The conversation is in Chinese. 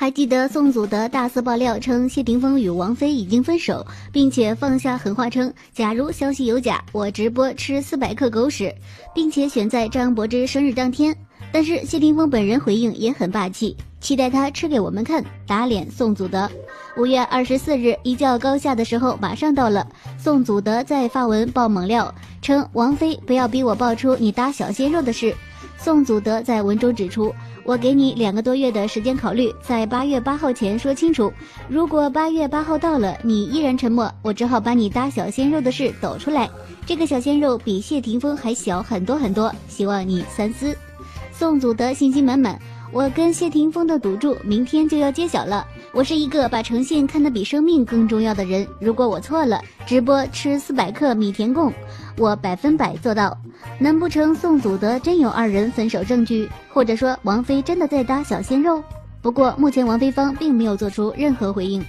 还记得宋祖德大肆爆料称谢霆锋与王菲已经分手，并且放下狠话称，假如消息有假，我直播吃四百克狗屎，并且选在张柏芝生日当天。但是谢霆锋本人回应也很霸气，期待他吃给我们看，打脸宋祖德。五月二十四日一较高下的时候马上到了，宋祖德在发文爆猛料，称王菲不要逼我爆出你搭小鲜肉的事。宋祖德在文中指出。我给你两个多月的时间考虑，在八月八号前说清楚。如果八月八号到了，你依然沉默，我只好把你搭小鲜肉的事抖出来。这个小鲜肉比谢霆锋还小很多很多，希望你三思。宋祖德信心满满。我跟谢霆锋的赌注明天就要揭晓了。我是一个把诚信看得比生命更重要的人。如果我错了，直播吃四百克米田共，我百分百做到。难不成宋祖德真有二人分手证据，或者说王菲真的在搭小鲜肉？不过目前王菲方并没有做出任何回应。